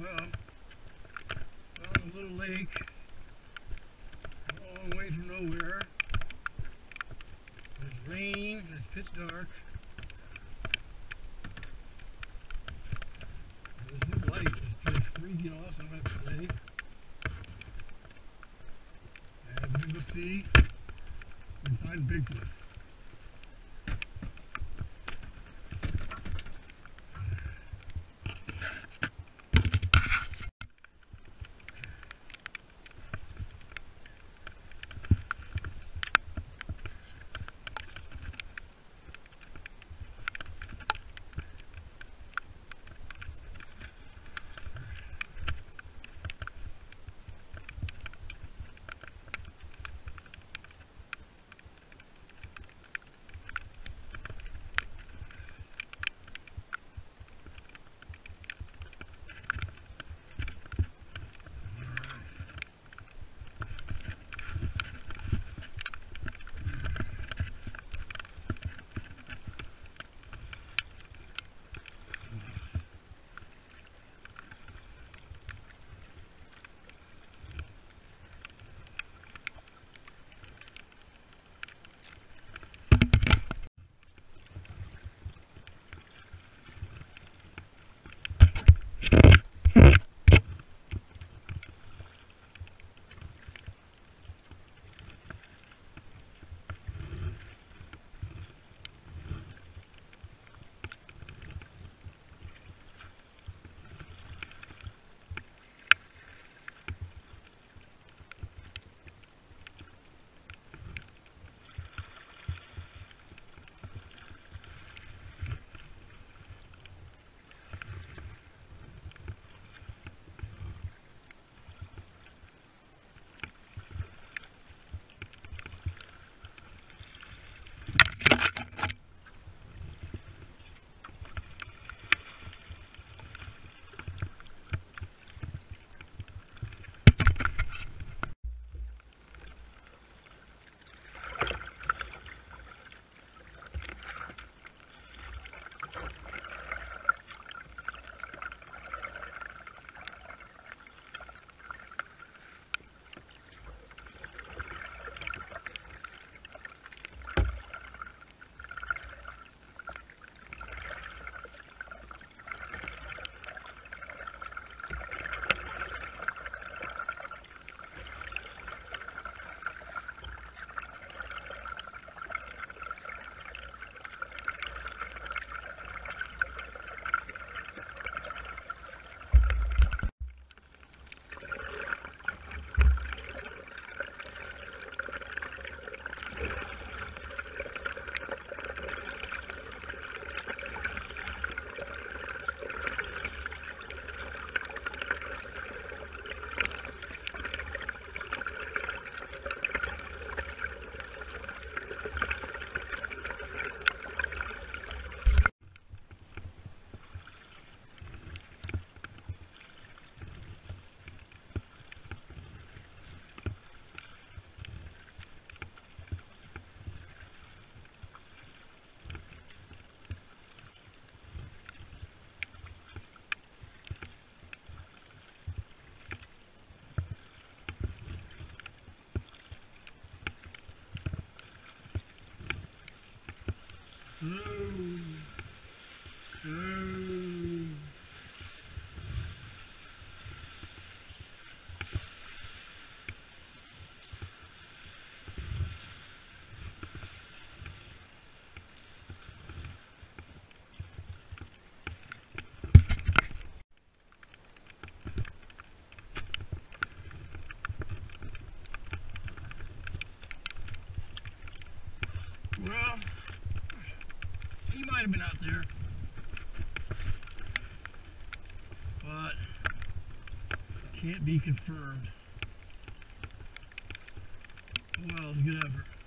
Well, found a little lake, a long way from nowhere. It's raining, it's pitch dark. This new light is pretty freaking awesome, I have to say. And we will see and find Bigfoot. Well, he might have been out there. But can't be confirmed. Well, it's good effort.